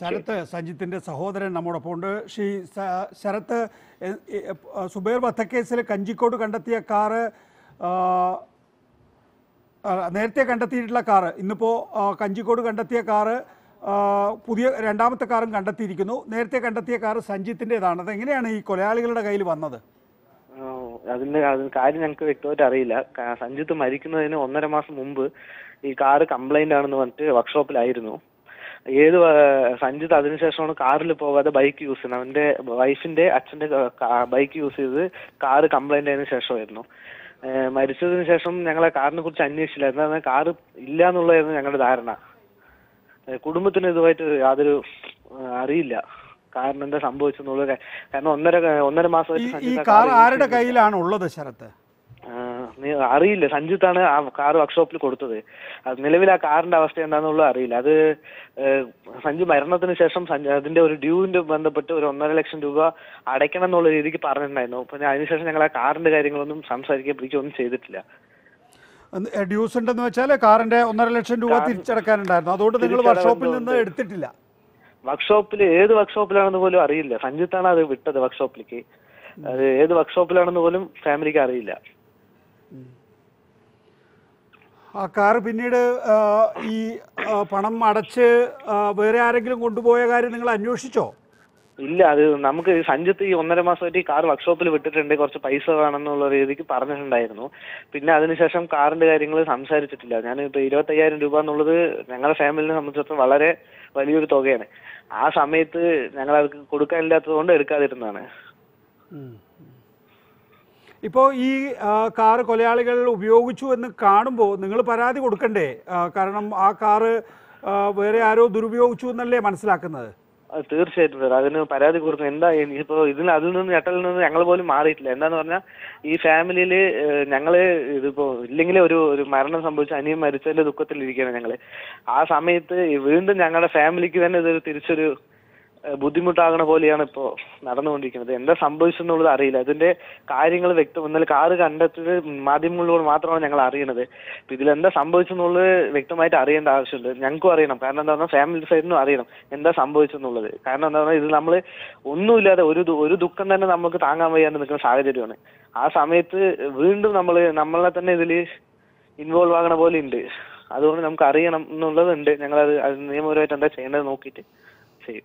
ശരത്ത് സജിത്തിന്റെ സഹോദരൻ നമ്മോടൊപ്പം ഉണ്ട് ശ്രീ ശരത്ത് സുബൈർ വധക്കേസിൽ കഞ്ചിക്കോട് കണ്ടെത്തിയ കാറ് നേരത്തെ കണ്ടെത്തിയിട്ടുള്ള കാറ് ഇന്നിപ്പോൾ കഞ്ചിക്കോട് കണ്ടെത്തിയ കാറ് പുതിയ രണ്ടാമത്തെ കാറും കണ്ടെത്തിയിരിക്കുന്നു. നേരത്തെ കണ്ടെത്തിയ കാറ് സഞ്ജിത്തിന്റെതാണ് അതെങ്ങനെയാണ് ഈ കൊലയാളികളുടെ കയ്യിൽ വന്നത്? അതിന്റെ കാര്യം ഞങ്ങൾക്ക് വ്യക്തമായിട്ട് അറിയില്ല. സഞ്ജിത്ത് മരിക്കുന്നതിന് ഒന്നര മാസം മുമ്പ് ഈ കാറ് കംപ്ലൈന്റ് ആണെന്ന് പറഞ്ഞിട്ട് വർക്ക്ഷോപ്പിലായിരുന്നു ഏത് സഞ്ജിത് സഞ്ജിത്ത് അതിനുശേഷമാണ് കാറിൽ പോകാതെ ബൈക്ക് യൂസ് ചെയ്യുന്നത്. അവന്റെ വൈഫിന്റെ അച്ഛന്റെ ബൈക്ക് യൂസ് ചെയ്ത് കാറ് കംപ്ലൈന്റ് ആയതിനു ശേഷമായിരുന്നു. മരിച്ചതിന് ശേഷം ഞങ്ങളെ കാറിനെ കുറിച്ച് അന്വേഷിച്ചില്ല എന്നാൽ കാറ് ഇല്ല എന്നുള്ളതായിരുന്നു ഞങ്ങളുടെ ധാരണ. കുടുംബത്തിന് ഇതുമായിട്ട് യാതൊരു അറിയില്ല. കാരണം എന്താ സംഭവിച്ചെന്നുള്ളത്. കാരണം ഒന്നര ഒന്നര മാസമായിട്ട് കാർ ആരുടെ. കയ്യിലാണ് ഉള്ളത് ശരത്ത്? അറിയില്ല. സഞ്ജിത്താണ് ആ കാർ വർക്ക്ഷോപ്പിൽ കൊടുത്തത്. നിലവിൽ ആ കാറിന്റെ അവസ്ഥ എന്താണെന്നുള്ളത് അറിയില്ല. അത് സഞ്ജു മരണത്തിന് ശേഷം അതിന്റെ ഒരു ഡ്യൂവിന്റെ ബന്ധപ്പെട്ട് ഒരു ഒന്നര ലക്ഷം രൂപ അടയ്ക്കണം എന്നുള്ള രീതിക്ക് പറഞ്ഞിട്ടുണ്ടായിരുന്നു. പിന്നെ അതിനുശേഷം ഞങ്ങൾ ആ കാറിന്റെ കാര്യങ്ങളൊന്നും സംസാരിക്കുകയോ പിടിക്കുകയൊന്നും ചെയ്തിട്ടില്ല. ഡ്യൂസ് ഉണ്ടെന്ന് വെച്ചാൽ കാറിന്റെ ഒന്നര ലക്ഷം രൂപ തിരിച്ചടക്കാനുണ്ടായിരുന്നു അതുകൊണ്ട് നിങ്ങൾ വർക്ക്ഷോപ്പിൽ നിന്ന്. എടുത്തിട്ടില്ല. വർക്ക്ഷോപ്പിൽ ഏത് വർക്ക്ഷോപ്പിലാണെന്ന് പോലും അറിയില്ല. സഞ്ജിത്താണ് അത് വിട്ടത് വർക്ക്ഷോപ്പിലേക്ക്. അത് ഏത് വർക്ക്ഷോപ്പിലാണെന്ന് പോലും ഫാമിലിക്ക് അറിയില്ല. ആ കാർ പിന്നീട് ഈ പണം അടച്ച് വേറെ ആരെങ്കിലും കൊണ്ടുപോയ കാര്യം നിങ്ങൾ അന്വേഷിച്ചോ? ഇല്ല അത് നമുക്ക് സഞ്ജിത്ത് ഈ ഒന്നര മാസമായിട്ട് ഈ കാർ വർക്ക്ഷോപ്പിൽ വിട്ടിട്ടുണ്ട് കുറച്ച് പൈസ വേണമെന്നുള്ള രീതിക്ക് പറഞ്ഞിട്ടുണ്ടായിരുന്നു. പിന്നെ അതിനുശേഷം കാറിന്റെ കാര്യങ്ങൾ സംസാരിച്ചിട്ടില്ല. ഞാൻ ഇപ്പൊ ഇരുപത്തയ്യായിരം രൂപ എന്നുള്ളത് ഞങ്ങളുടെ ഫാമിലിനെ സംബന്ധിച്ചിടത്തോളം വളരെ വലിയൊരു തുകയാണ്. ആ സമയത്ത് ഞങ്ങൾ അവർക്ക് കൊടുക്കാനില്ലാത്തത് കൊണ്ട് എടുക്കാതിരുന്നതാണ്. ഇപ്പോൾ ഈ കാറ് കൊലയാളികൾ ഉപയോഗിച്ചു എന്ന് കാണുമ്പോൾ നിങ്ങൾ പരാതി കൊടുക്കണ്ടേ? കാരണം ആ കാറ് വേറെ ആരോ ദുരുപയോഗിച്ചു എന്നല്ലേ മനസ്സിലാക്കുന്നത്? തീർച്ചയായിട്ടും സാർ. അതിന് പരാതി കൊടുക്കും എന്താ ഇപ്പോ ഇതിന് അതിൽ നിന്ന് ഞെട്ടലിൽ നിന്ന് ഞങ്ങൾ പോലും മാറിയിട്ടില്ല. എന്താന്ന് പറഞ്ഞാൽ ഈ ഫാമിലിയിൽ ഞങ്ങൾ ഇതിപ്പോ ഇല്ലെങ്കിൽ ഒരു ഒരു മരണം സംഭവിച്ച അനിയൻ മരിച്ചതിന്റെ ദുഃഖത്തിലിരിക്കുകയാണ് ഞങ്ങൾ. ആ സമയത്ത് വീണ്ടും ഞങ്ങളുടെ ഫാമിലിക്ക് തന്നെ ഇതൊരു തിരിച്ചൊരു ബുദ്ധിമുട്ടാകണ പോലെയാണ് ഇപ്പോ നടന്നുകൊണ്ടിരിക്കുന്നത്. എന്താ സംഭവിച്ചെന്നുള്ളത് അറിയില്ല. ഇതിന്റെ കാര്യങ്ങൾ വ്യക്തം ഇന്നലെ കാറ് കണ്ടെത്തിയത് മാധ്യമങ്ങളിലൂടെ മാത്രമാണ് ഞങ്ങൾ അറിയണത്. അപ്പൊ ഇതിലെന്താ സംഭവിച്ചെന്നുള്ളത് വ്യക്തമായിട്ട് അറിയേണ്ട ആവശ്യമുണ്ട്. ഞങ്ങൾക്കും അറിയണം. കാരണം എന്താ പറഞ്ഞാൽ ഫാമിലി സൈഡിനും അറിയണം എന്താ സംഭവിച്ചെന്നുള്ളത്. കാരണം എന്താ പറഞ്ഞാൽ ഇത് നമ്മൾ ഒന്നുമില്ലാതെ ഒരു ഒരു ദുഃഖം തന്നെ നമുക്ക് താങ്ങാൻ വയ്യാണ്ട് നിൽക്കുന്ന സാഹചര്യമാണ്. ആ സമയത്ത് വീണ്ടും നമ്മൾ നമ്മളെ തന്നെ ഇതിൽ ഇൻവോൾവ് ആകണ പോലെ ഉണ്ട്. അതുകൊണ്ട് നമുക്ക് അറിയണം എന്നുള്ളതുണ്ട് ഞങ്ങൾ അത് നിയമപരമായിട്ട് എന്താ ചെയ്യേണ്ടത് നോക്കിയിട്ട്. ചെയ്യും.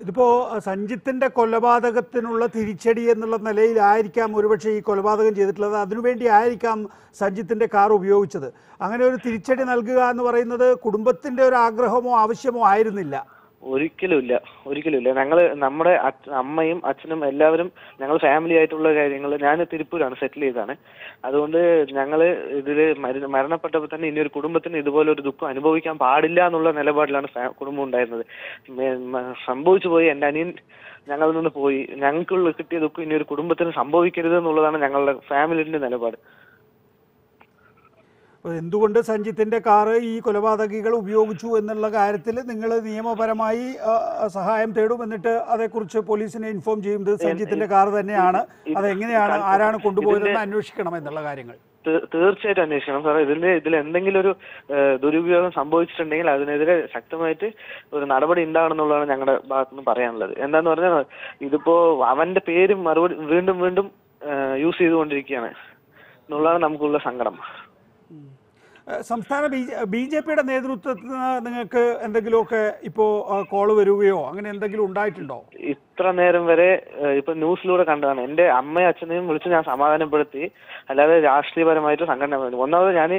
ഇതിപ്പോ സഞ്ജിത്തിന്റെ കൊലപാതകത്തിനുള്ള തിരിച്ചടി എന്നുള്ള നിലയിലായിരിക്കാം ഒരുപക്ഷെ ഈ കൊലപാതകം ചെയ്തിട്ടുള്ളത്. അതിനുവേണ്ടി ആയിരിക്കാം സഞ്ജിത്തിന്റെ കാർ ഉപയോഗിച്ചത്. അങ്ങനെ ഒരു തിരിച്ചടി നൽകുക എന്ന് പറയുന്നത് കുടുംബത്തിന്റെ ഒരു ആഗ്രഹമോ ആവശ്യമോ ആയിരുന്നില്ല. ഒരിക്കലും ഇല്ല ഒരിക്കലും ഇല്ല ഞങ്ങൾ നമ്മുടെ അമ്മയും അച്ഛനും എല്ലാവരും ഞങ്ങൾ ഫാമിലി ആയിട്ടുള്ള കാര്യങ്ങൾ ഞാൻ തിരുപ്പൂരാണ് സെറ്റിൽ ചെയ്താണ് അതുകൊണ്ട് ഞങ്ങൾ ഇതിൽ മര- മരണപ്പെട്ടപ്പോൾ തന്നെ ഇനി ഒരു കുടുംബത്തിന് ഇതുപോലെ ഒരു ദുഃഖം അനുഭവിക്കാൻ പാടില്ല എന്നുള്ള നിലപാടിലാണ് കുടുംബം ഉണ്ടായിരുന്നത്. സംഭവിച്ചു പോയി എന്റെ അനിയൻ ഞങ്ങളിൽ നിന്ന് പോയി. ഞങ്ങൾക്കുള്ള കിട്ടിയ ദുഃഖം ഇനി ഒരു കുടുംബത്തിന് സംഭവിക്കരുത് എന്നുള്ളതാണ് ഞങ്ങളുടെ ഫാമിലിന്റെ നിലപാട്. എന്തുകൊണ്ട് സഞ്ജിത്തിന്റെ കാറ് ഈ കൊലപാതകികൾ ഉപയോഗിച്ചു എന്നുള്ള കാര്യത്തിൽ നിങ്ങൾ നിയമപരമായി സഹായം തേടും എന്നിട്ട് അതേക്കുറിച്ച് പോലീസിനെ ഇൻഫോം ചെയ്യും. ഇത് സഞ്ജിത്തിന്റെ കാർ തന്നെയാണ്. അതെങ്ങനെയാണ് ആരാണ് കൊണ്ടുപോയതെന്ന് അന്വേഷിക്കണം എന്നുള്ള കാര്യങ്ങൾ. തീർച്ചയായിട്ടും അന്വേഷിക്കണം. സാറേ ഇതിന്റെ ഇതിൽ എന്തെങ്കിലും ഒരു ദുരുപയോഗം സംഭവിച്ചിട്ടുണ്ടെങ്കിൽ അതിനെതിരെ ശക്തമായിട്ട് ഒരു നടപടി ഉണ്ടാകണമെന്നുള്ളതാണ് ഞങ്ങളുടെ ഭാഗത്തു നിന്ന് പറയാനുള്ളത്. എന്താന്ന് പറഞ്ഞാൽ ഇതിപ്പോ അവന്റെ പേരും മറുപടി വീണ്ടും വീണ്ടും യൂസ് ചെയ്തുകൊണ്ടിരിക്കുകയാണ്. എന്നുള്ളതാണ് നമുക്കുള്ള സങ്കടം. സംസ്ഥാന ബി ബി ജെ പിയുടെ നേതൃത്വത്തിൽ നിന്ന് നിങ്ങൾക്ക് എന്തെങ്കിലുമൊക്കെ ഇപ്പോ കോൾ വരികയോ അങ്ങനെ എന്തെങ്കിലും ഉണ്ടായിട്ടുണ്ടോ? ഇത്ര നേരം വരെ ഇപ്പൊ ന്യൂസിലൂടെ കണ്ടതാണ്. എന്റെ അമ്മയും അച്ഛനെയും വിളിച്ച് ഞാൻ സമാധാനപ്പെടുത്തി. അല്ലാതെ രാഷ്ട്രീയപരമായിട്ട് സംഘടന ഒന്നാമത് ഞാൻ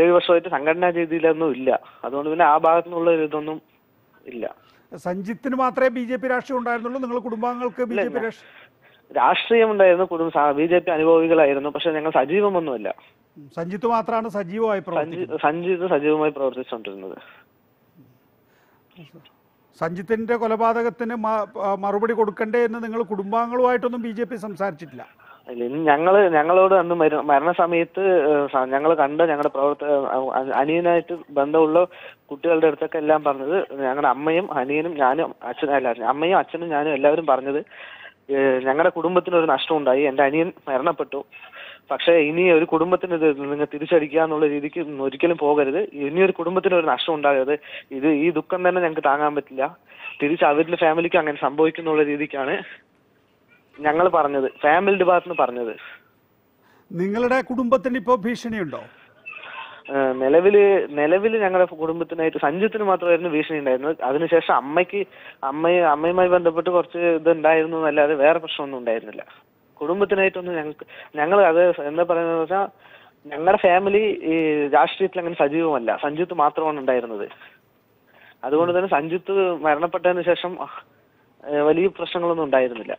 ഏഴ് വർഷമായിട്ട് സംഘടനാ രീതിയിലൊന്നും ഇല്ല. അതുകൊണ്ട് പിന്നെ ആ ഭാഗത്തു നിന്നുള്ള ഇതൊന്നും ഇല്ല. സഞ്ജിത്തിന് മാത്രമേ ബി ജെ പി രാഷ്ട്രീയം ഉണ്ടായിരുന്നുള്ളൂ? നിങ്ങൾ കുടുംബാംഗങ്ങൾക്ക് ബി ജെ പി രാഷ്ട്രീയം? ഉണ്ടായിരുന്നു കുടുംബ ബി ജെ പി അനുഭവികളായിരുന്നു. പക്ഷെ ഞങ്ങൾ സജീവമൊന്നുമല്ല. സഞ്ജിത്ത് മാത്രമാണ് സജീവമായി സഞ്ജിത്ത് സജീവമായി പ്രവർത്തിച്ചുകൊണ്ടിരുന്നത്. സഞ്ജിത്തിന്റെ കൊലപാതകത്തിന് മറുപടി കൊടുക്കണ്ടേ എന്ന് നിങ്ങൾ കുടുംബാംഗങ്ങളുമായിട്ടൊന്നും ബി ജെ പി സംസാരിച്ചിട്ടില്ല. അല്ല, ഇനി ഞങ്ങൾ ഞങ്ങളോട് അന്ന് മര- മരണസമയത്ത് ഞങ്ങൾ കണ്ട ഞങ്ങളുടെ പ്രവർത്ത അനിയനായിട്ട് ബന്ധമുള്ള കുട്ടികളുടെ അടുത്തൊക്കെ എല്ലാം പറഞ്ഞത് ഞങ്ങളുടെ അമ്മയും അനിയനും ഞാനും അച്ഛനും അല്ല അമ്മയും അച്ഛനും ഞാനും എല്ലാവരും പറഞ്ഞത് ഞങ്ങളുടെ കുടുംബത്തിന് ഒരു നഷ്ടം ഉണ്ടായി എന്റെ അനിയൻ മരണപ്പെട്ടു. പക്ഷേ ഇനി ഒരു കുടുംബത്തിന് ഇത് നിങ്ങൾ തിരിച്ചടിക്കുക എന്നുള്ള രീതിക്ക് ഒരിക്കലും പോകരുത്. ഇനി ഒരു കുടുംബത്തിന് ഒരു നഷ്ടം ഉണ്ടാകരുത്. ഇത് ഈ ദുഃഖം തന്നെ ഞങ്ങൾക്ക് താങ്ങാൻ പറ്റില്ല. തിരിച്ച് അവരുടെ ഫാമിലിക്ക് അങ്ങനെ സംഭവിക്കുന്നുള്ള രീതിക്കാണ് ഞങ്ങൾ പറഞ്ഞത്. ഫാമിലി ഡിപ്പാർട്ട്മെന്റ് പറഞ്ഞത്. നിങ്ങളുടെ കുടുംബത്തിന് ഇപ്പോൾ ഭീഷണിയുണ്ടോ? നിലവിൽ നിലവിൽ ഞങ്ങളുടെ കുടുംബത്തിനായിട്ട് സഞ്ജിത്തിന് മാത്രമായിരുന്നു ഭീഷണി ഉണ്ടായിരുന്നത്. അതിനുശേഷം അമ്മയ്ക്ക് അമ്മയെ അമ്മയുമായി ബന്ധപ്പെട്ട് കുറച്ച് ഇതുണ്ടായിരുന്നു. എന്നല്ലാതെ വേറെ പ്രശ്നമൊന്നും ഉണ്ടായിരുന്നില്ല. കുടുംബത്തിനായിട്ടൊന്നും ഞങ്ങൾക്ക് ഞങ്ങൾ അത് എന്താ പറയുന്നത് വെച്ചാൽ ഞങ്ങളുടെ ഫാമിലി ഈ രാഷ്ട്രീയത്തിൽ അങ്ങനെ സജീവമല്ല. സഞ്ജിത്ത് മാത്രമാണ് ഉണ്ടായിരുന്നത്. അതുകൊണ്ട് തന്നെ സഞ്ജിത്ത് മരണപ്പെട്ടതിന് ശേഷം വലിയ പ്രശ്നങ്ങളൊന്നും ഉണ്ടായിരുന്നില്ല.